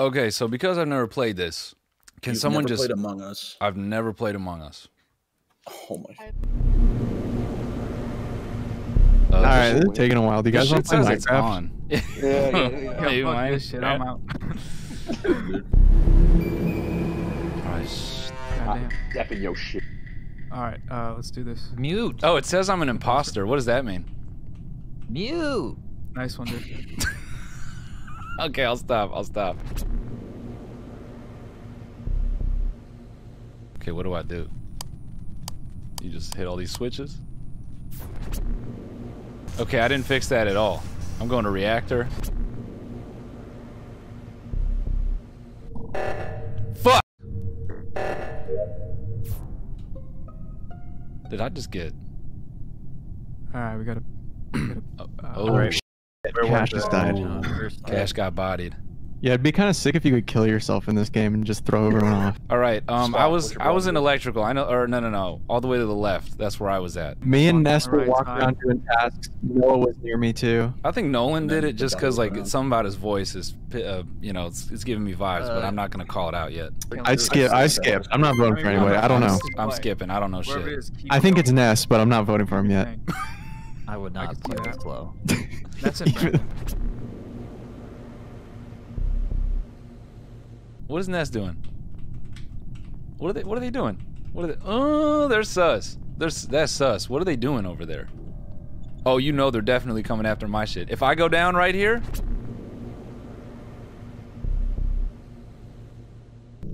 Okay, so because I've never played this, can You've someone never just? played Among Us? I've never played Among Us. Oh my. Uh, All right, this- this is taking a while. Do you guys want shit to play says it's Minecraft? on. Yeah, yeah, yeah. Hey, fuck mine, this shit. I'm out. Alright, sh- Goddamn. Your shit. All right, uh, let's do this. Mute. Oh, it says I'm an imposter. What does that mean? Mute. Nice one, dude. Okay, I'll stop. I'll stop. Okay, what do I do? You just hit all these switches? Okay, I didn't fix that at all. I'm going to reactor. Fuck! Did I just get... All right, we gotta. We gotta Oh, uh, oh right. sh- Cash just died. Cash got bodied. Yeah, it'd be kind of sick if you could kill yourself in this game and just throw everyone off. All right. Um, I was I was in electrical. I know, or no, no, no, all the way to the left. That's where I was at. Me and Walking Ness the were right walking side. around doing tasks. Noah was near me too. I think Nolan did it just because like around. something about his voice is, uh, you know, it's, it's giving me vibes, but Uh, I'm not gonna call it out yet. I skip. I skipped. I'm not voting for anybody. I don't know. I'm skipping. I don't know shit. I think it's going. Ness, but I'm not voting for him yet. I would not could see play that. this slow. That's it, Even- Brandon. What is Ness doing? What are they? What are they doing? What are they? Oh, they're sus. They're that's sus. What are they doing over there? Oh, you know they're definitely coming after my shit. If I go down right here,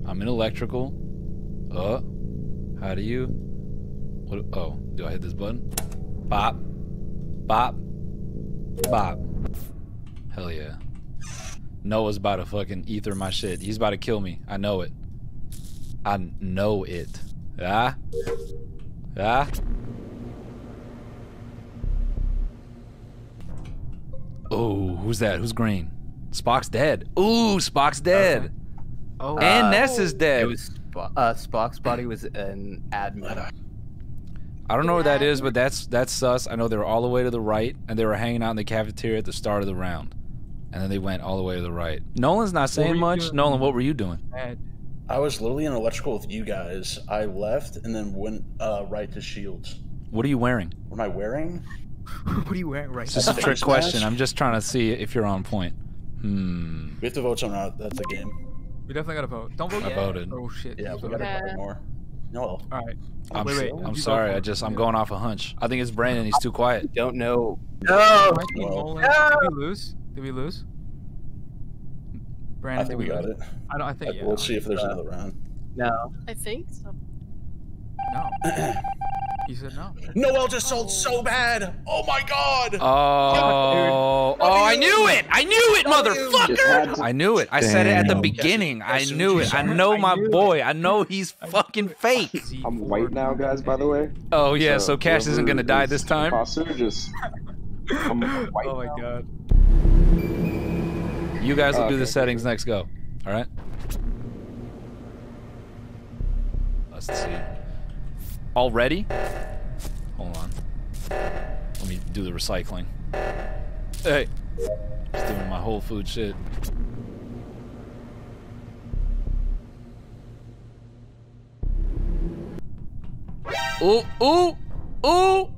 I'm in electrical. Uh, how do you? What? Oh, do I hit this button? Bop, bop, bop. Hell yeah. Noah's about to fucking ether my shit. He's about to kill me. I know it. I know it. Ah? Ah? Oh, who's that? Who's green? Spock's dead. Ooh, Spock's dead. Oh, And Uh, Ness is dead. It was Spo- uh, Spock's body was an admin. I don't know what that is, but that's that's sus. I know they were all the way to the right, and they were hanging out in the cafeteria at the start of the round, and then they went all the way to the right. Nolan's not saying much. doing? Nolan, what were you doing? I was literally in electrical with you guys. I left and then went uh, right to Shields. What are you wearing? What am I wearing? what are you wearing right This is a trick question. I'm just trying to see if you're on point. Hmm. We have to vote someone out. That's the game. We definitely gotta vote. Don't vote I yet. voted. Oh, shit. Yeah, we got to vote more. No. All right. I'm, wait, wait. I'm sorry. I just I'm Yeah. going off a hunch. I think it's Brandon. He's too quiet. Don't know. Might be No. Nolan. Did we lose? Did? Brandon, I think did we got lose? it. I don't. I think. Yeah. we'll see if there's Uh, another round. No. I think so. No. You said no. Noel just sold so bad. Oh my god. Oh, oh! I knew it! I knew it, Just motherfucker! I knew it. I said it at the Damn. beginning. I knew it. I know I my knew it. boy. I know he's fucking fake. I'm white now, guys. By the way. Oh yeah, so Cash isn't gonna die this time. Imposter, just. Oh my god. You guys will oh, do the settings next go. All right. Let's see. Already? Hold on. Let me do the recycling. Hey. Just doing my whole food shit. Ooh, ooh, ooh! All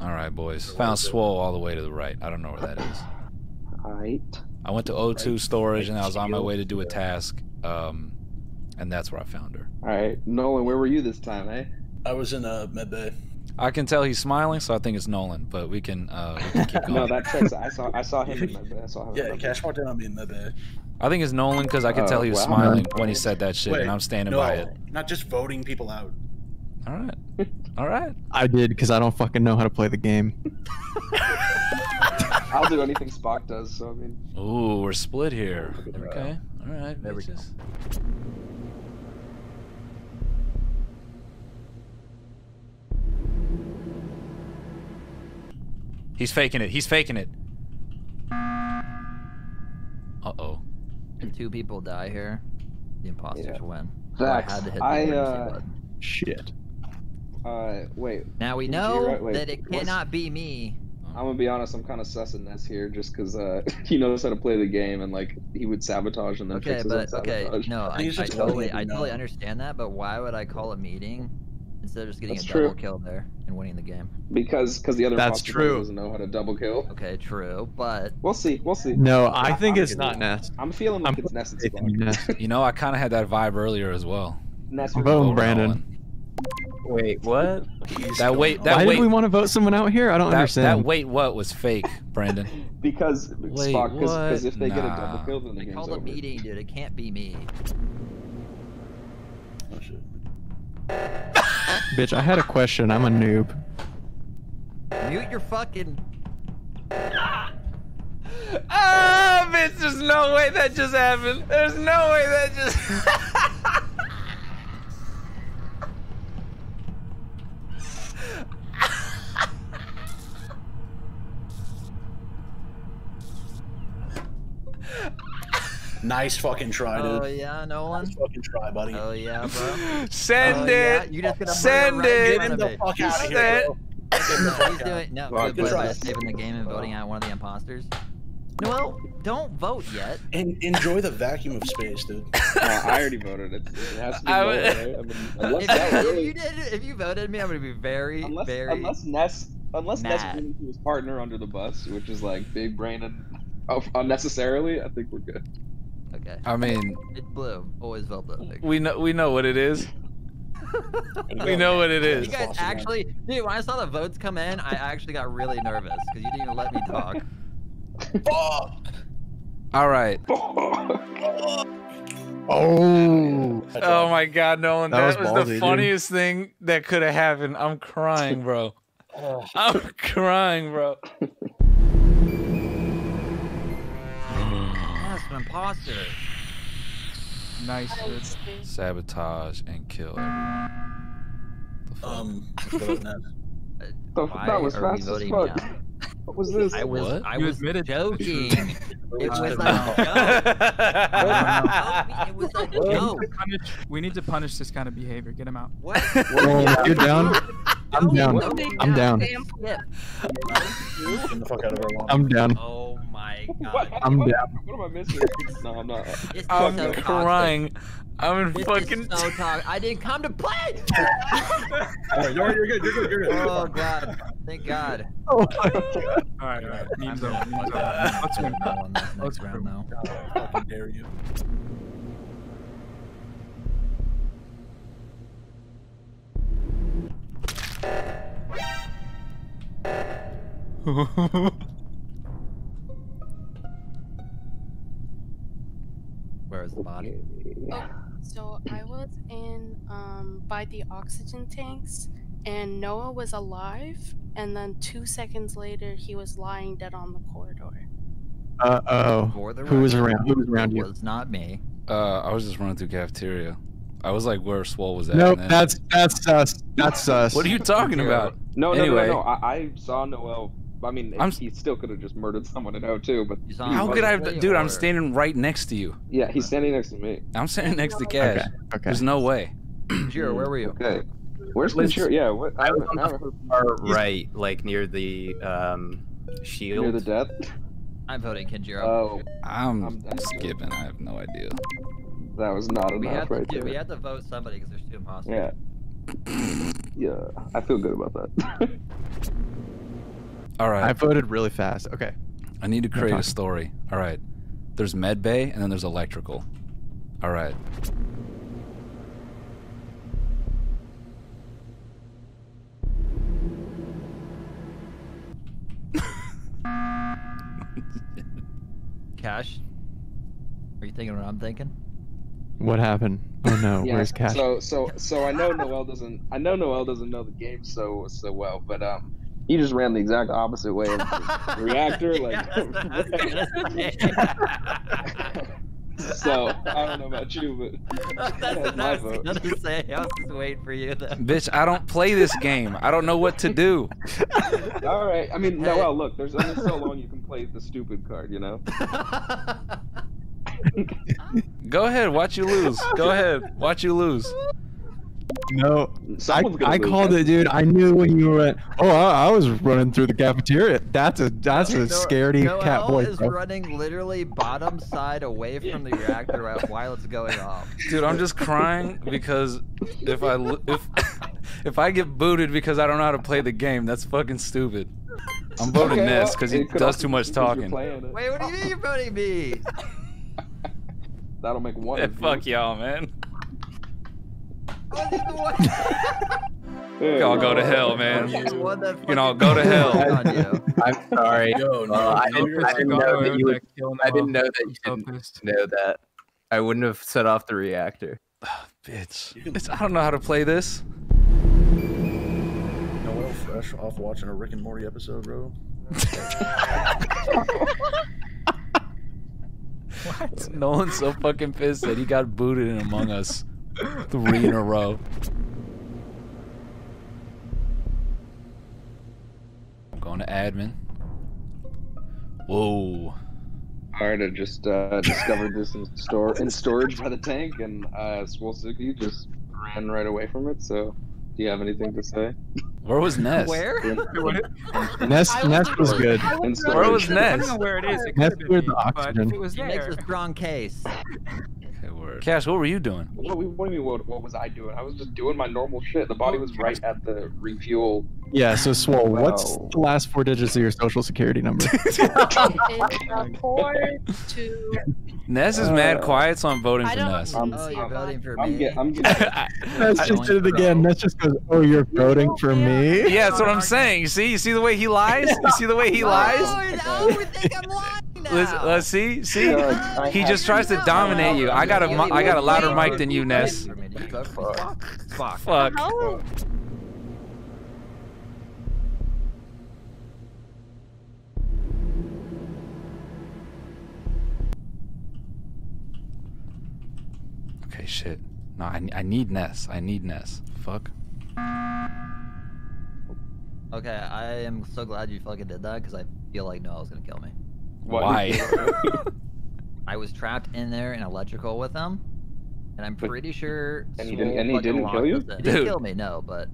right, boys. Found Swole all the way to the right. I don't know where that is. Alright. I went to O2 storage and I was on my way to do a task. Um, and that's where I found her. Alright. Nolan, where were you this time, eh? I was in uh, med bay. I can tell he's smiling, so I think it's Nolan. But we can uh, we can keep going. No, that checks. I saw. I saw him in my bed. I saw him. in Yeah, my Cash bed. walked in on me in med bay. I think it's Nolan because I could Oh, tell he was wow. smiling when he said that shit, Wait, and I'm standing no, by it. not just voting people out. All right, all right. I did because I don't fucking know how to play the game. I'll do anything Spock does. So I mean. Ooh, we're split here. Look at that. Okay, all right. There we go. He's faking it. He's faking it. Uh oh. If two people die here, the imposters Yeah. win. So I had to hit the I, emergency uh, button. Shit. Uh, wait. Now we know write- wait, that it what's- cannot be me. I'm gonna be honest. I'm kind of sussing this here, just because uh, he knows how to play the game, and like he would sabotage and then Okay, fix but okay, no, I, I He's totally, I totally understand that. But why would I call a meeting instead of just getting That's a double kill there and winning the game? because because the other That's true. doesn't know how to double kill. Okay, true, but We'll see. We'll see. No, I I- think I'm it's not Ness. I'm feeling like I'm it's Ness and Faith in you, Ness. You know, I kind of had that vibe earlier as well. Ness I'm or voting Brandon. Wait, what? That wait, that Why wait, did we want to vote someone out here? I don't that, understand. that wait, what was fake, Brandon? Because Wait, Spock, because what? if they get a Nah. double kill, then the I game's called over. a meeting, dude. It can't be me. Oh, shit. Bitch, I had a question. I'm a noob. Mute your fucking. Ah, bitch! There's no way that just happened. There's no way that just. Nice fucking try, dude. Oh dude. yeah, Nolan. Nice fucking try, buddy. Oh yeah, bro. Send Oh, it. yeah, You just gonna Send murder right in it. Get him the of me. fuck out of here, bro. No, he's doing no. Well, good good by try. saving the game and voting out one of the imposters. Noel, don't vote yet. En- enjoy the vacuum of space, dude. Uh, I already voted. It, it has to be I voted, would- right? I mean, unless If, you- if really, you did, if you voted me, I'm gonna be very, unless, very. unless Ness, unless Ness mad. threw his partner under the bus, which is like big brain and unnecessarily, I think we're good. Okay, I mean, it's blue. Always vote blue. we know we know what it is. We know what it is. You guys actually, dude, when I saw the votes come in, I actually got really nervous because you didn't even let me talk. All right. Oh. Oh my God, Nolan, That that, was was, ballsy, the dude. funniest thing that could have happened. I'm crying, bro. I'm crying, bro. Imposter. Nice. dude. Sabotage and kill. The fuck? Um, I forgot that. Why that was are we fast as fuck. now? What was this? I was, What? I You was admitted to joking. It was a No. It was a We need, joke. to punish, we need to punish this kind of behavior. Get him out. What? Well, you're down. I'm down. I'm down. Yeah. Get the fuck out of. I'm down. Oh my What? god. I'm what, down. What am I missing? no, I'm not. This is I'm so toxic. crying. I'm in This fucking. is so toxic. I didn't come to play. Alright, you're, you're good. You're good. You're good. oh god. Thank God. Oh my god. All right, all right. Memes over. Memes over. Let's win. That one, that's Let's next round now. I fucking dare you. Where is the body? Oh, so I was in um by the oxygen tanks and Noah was alive and then 2 seconds later he was lying dead on the corridor. Uh oh. For the Who was around? Who was around it you? Was not me. Uh, I was just running through cafeteria. I was like where Swole was at. Nope. That's that's us. That's us. What are you talking about? No, no, Anyway. no, no, no. I, I saw Noel. I mean, I'm- he still could have just murdered someone in O2, but You saw he How could I, physically, dude? I'm standing right next to you. Yeah, he's standing next to me. I'm standing next to Cash. Okay. Okay. There's no way. Jiro, where were you? Okay. Where's Was- Ventura? Yeah, what? I I was on haven't Far right, like near the um, shield. near the death. I'm voting Kenjiro. Oh, I'm, I'm done. skipping. I have no idea. that was not we enough have to right there. we have to vote somebody because there's two imposters. Yeah. Yeah, I feel good about that. All right. I voted really fast. Okay. I need to create a story. All right. There's med bay and then there's electrical. All right. Cash. Are you thinking what I'm thinking? What happened? Oh no. yeah. Where's Cash? So, so, so I know Noel doesn't. I know Noel doesn't know the game so so well, but um, he just ran the exact opposite way of the reactor. Like, Yeah, that's what I was gonna say. so I don't know about you, but That's what my I was vote. gonna say. I was just waiting for you. Then. Bitch, I don't play this game. I don't know what to do. all right. I mean, Hey. Noel, look, there's only so long you can play the stupid card, you know. Go ahead, watch you lose. Go ahead, watch you lose. No, I, Someone's gonna I called it, dude. I knew when you went. Oh, I, I was running through the cafeteria. That's a that's a No- scaredy Noel cat boy. is bro. running literally bottom side away from the reactor while- while it's going off. Dude, I'm just crying because if I if if I get booted because I don't know how to play the game, that's fucking stupid. I'm voting Okay, Ness well, because he does too much talking. Wait, what do you mean you're voting me? That'll make one. Yeah, fuck y'all, man. I wasn't the one- Y'all go to hell, man. was the one that You know, fucking go to hell. voted on you. I'm sorry. Yo, no, Uh, I didn't, I didn't know that you would. I didn't know that you I'm didn't know that. I wouldn't have set off the reactor. Bitch. It's, I don't know how to play this. Noel fresh off watching a Rick and Morty episode, bro. What? Nolan's so fucking pissed that he got booted in Among Us three in a row. I'm going to admin. Whoa. Alright, I just uh, discovered this in store in storage by the tank, and uh, Swolsiki just ran right away from it. So, do you have anything to say? Where was Ness? Where? Ness I Ness was- was good. I In was storage. Where was I don't know where it is. It Ness could have the me, but oxygen. it was He makes there. a strong case. Okay, word. Cash, what were you doing? What, what do you mean? What, what was I doing? I was just doing my normal shit. The body was right at the refuel. Yeah. So Swole, what's the last four digits of your social security number? It's four to. Ness is mad Uh, quiet, so I'm voting I for don't. Ness. Um, Oh, you're voting for I'm me. get, I'm getting. Ness I- just did it again. Ness just goes, "Oh, you're voting for me." yeah, that's what I'm saying. You see, you see the way he lies. You see the way he lies. Oh, now think I'm lying now. Let's, let's see, see. Uh, He just tries to dominate you. I got a, mi- I got a louder mic than you, Ness. For me. Did you vote for me? Fuck. Fuck. Fuck. Okay, shit. No, I, I need Ness. I need Ness. Fuck. Okay, I am so glad you fucking did that because I feel like Noel's gonna kill me. What? Why? I was trapped in there in electrical with him, and I'm But- pretty sure. and he didn't- and he didn't kill you? us. He didn't kill me, no, but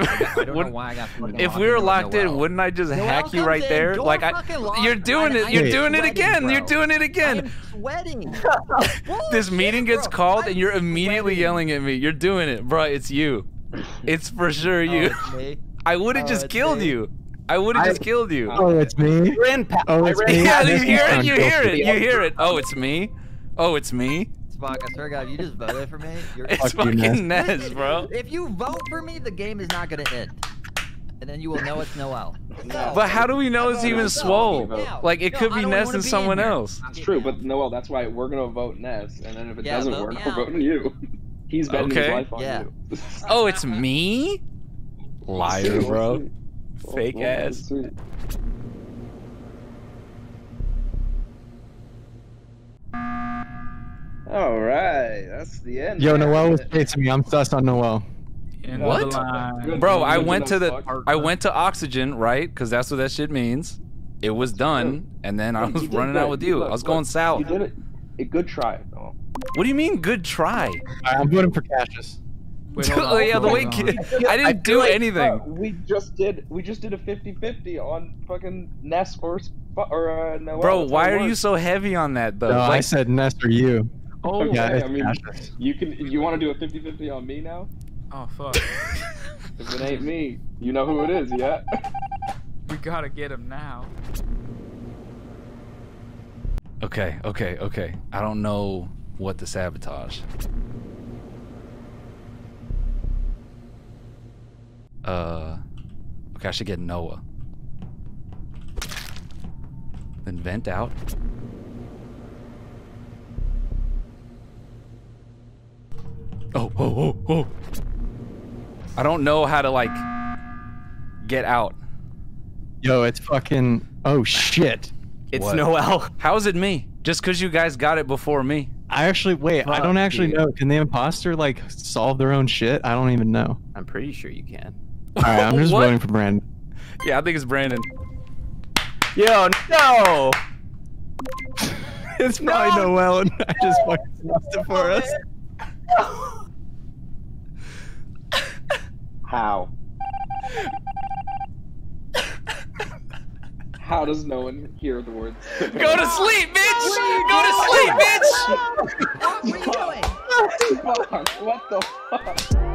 I, I don't know why I got fucking If we were locked in, Noel. wouldn't I just Noel hack you right in, there? Like I, you're doing it. You're am doing it sweating, again. You're doing it I again. am sweating. This meeting gets bro. called I'm and you're immediately sweating. yelling at me. You're doing it, bro. It's you. It's for sure Oh, you. it's me. I would have oh, just killed me. you. I would have just killed you. Oh, it's me. Ran past. Oh, it's me. Yeah, you hear it. You hear it. You hear it. Oh, it's me. Oh, it's me. Spock, I swear to God, if you just voted for me, you're. It's Fuck fucking Ness. Nez, bro. If you vote for me, the game is not gonna end, and then you will know it's Noel. No. But how do we know it's even No, swole? no, Like it no, could be don't Ness and be someone else. That's true, but Noel, that's why we're gonna vote Ness, and then if it Yeah, doesn't vote work, me we're voting you. He's betting his life on Yeah. you. Oh, it's me? Liar, bro. Sweet. Well, Fake well, ass. All right, that's the end. Yo, there. Noel was chasing me. I'm sus on Noel. End What? Bro, I went to the fuck. I went to oxygen, right? Because that's what that shit means. It was done, and then I was running good. out with You you. I was going south. You did it. A good try, Noel. What do you mean, good try? I'm voting for Cassius. Wait, hold on, yeah, the hold way on. I I didn't feel do like, anything. Uh, we just did. We just did a 50-50 on fucking Ness or Sp- or uh, Noel. Bro, why it are you so heavy on that though? No, I said Ness or you. Oh, Okay, yeah, it's I mean, Cassius. you can. You want to do a 50-50 on me now? oh fuck. If it ain't me, you know who it is, yeah. we gotta get him now. okay, okay, okay. I don't know what to sabotage. Uh, okay, I should get Noah. Then vent out. Oh, oh, oh, oh. I don't know how to like get out. Yo, it's fucking. Oh shit. It's What? Noel. How is it me? Just because you guys got it before me? I actually wait. I don't actually dude. know. Can the imposter like solve their own shit? I don't even know. I'm pretty sure you can. All right, I'm just voting for Brandon. Yeah, I think it's Brandon. Yo, no! It's probably Noel, and I just fucking lost it for us. How? How does no one hear the words? Go to sleep, bitch! Go to sleep, bitch! Fuck, what the fuck?